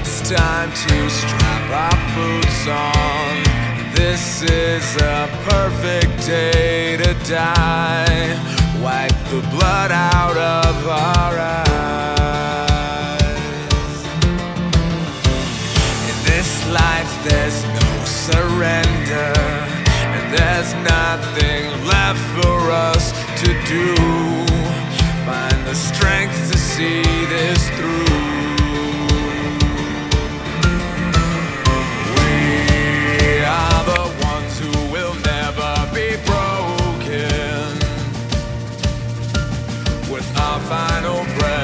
It's time to strap our boots on. This is a perfect day to die. Wipe the blood out of our eyes. our final breath.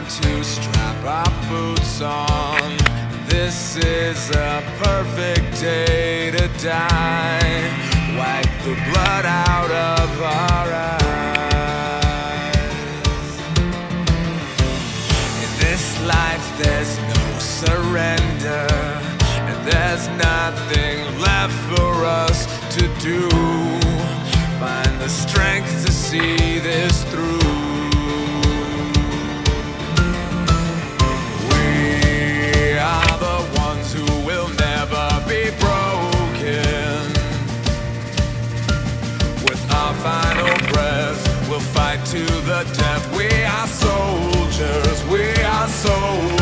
time to strap our boots on. This is a perfect day to die. Wipe the blood out of our eyes. In this life, there's no surrender, and there's nothing left for us to do. Find the strength to see this through. fight to the death. We are soldiers, we are soldiers.